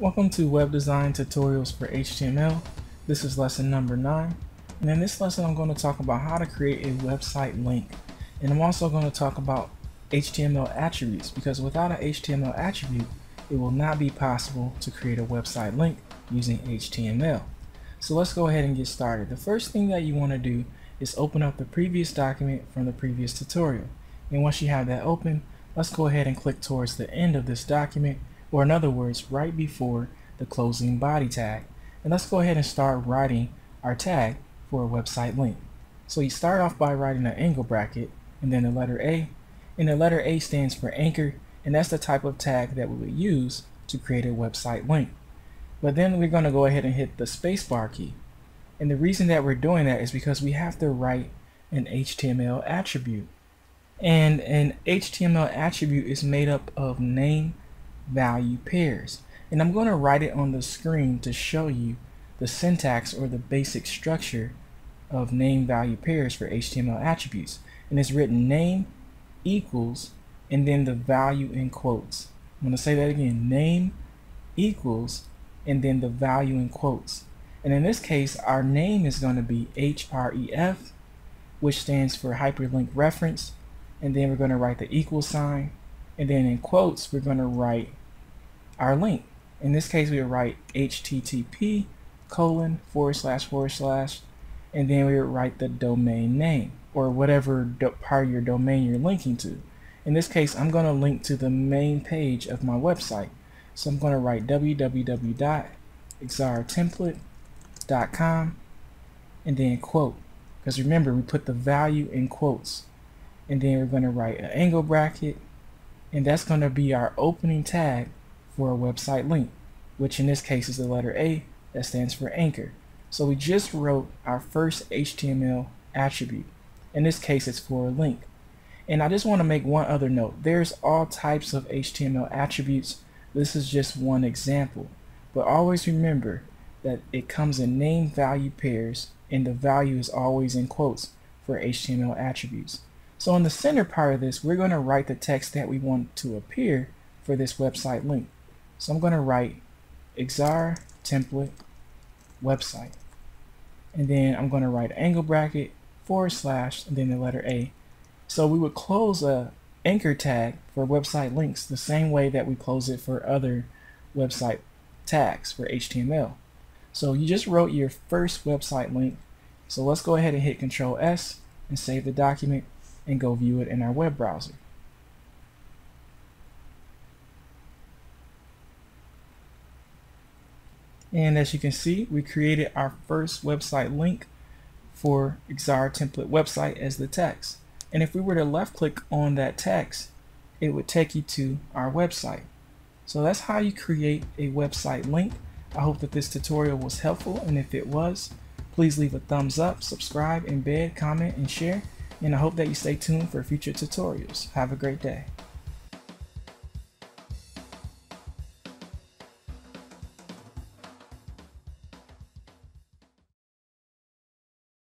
Welcome to Web Design Tutorials for HTML. This is lesson number 9. And in this lesson I'm going to talk about how to create a website link. And I'm also going to talk about HTML attributes because without an HTML attribute it will not be possible to create a website link using HTML. So let's go ahead and get started. The first thing that you want to do is open up the previous document from the previous tutorial. And once you have that open, let's go ahead and click towards the end of this document or in other words right before the closing body tag. And let's go ahead and start writing our tag for a website link. So you start off by writing an angle bracket and then the letter A. And the letter A stands for anchor and that's the type of tag that we would use to create a website link. But then we're going to go ahead and hit the spacebar key. And the reason that we're doing that is because we have to write an HTML attribute. And an HTML attribute is made up of name value pairs. And I'm going to write it on the screen to show you the syntax or the basic structure of name value pairs for HTML attributes. And it's written name equals and then the value in quotes. I'm going to say that again. Name equals and then the value in quotes. And in this case, our name is going to be href, which stands for hyperlink reference. And then we're going to write the equal sign and then in quotes we're going to write our link. In this case we would write http colon forward slash forward slash and then we would write the domain name or whatever part of your domain you're linking to. In this case I'm going to link to the main page of my website. So I'm going to write www.xaratemplate.com and then quote because remember we put the value in quotes. And then we're going to write an angle bracket and that's going to be our opening tag for a website link which in this case is the letter A that stands for anchor. So we just wrote our first HTML attribute. In this case it's for a link. And I just want to make one other note. There's all types of HTML attributes. This is just one example. But always remember that it comes in name value pairs and the value is always in quotes for HTML attributes. So in the center part of this, we're going to write the text that we want to appear for this website link. So I'm going to write Xara template website. And then I'm going to write angle bracket forward slash and then the letter A. So we would close a anchor tag for website links the same way that we close it for other website tags for HTML. So you just wrote your first website link. So let's go ahead and hit Control S and save the document and go view it in our web browser. And as you can see, we created our first website link for Xara template website as the text. And if we were to left click on that text, it would take you to our website. So that's how you create a website link. I hope that this tutorial was helpful and if it was, please leave a thumbs up, subscribe, embed, comment, and share and I hope that you stay tuned for future tutorials. Have a great day.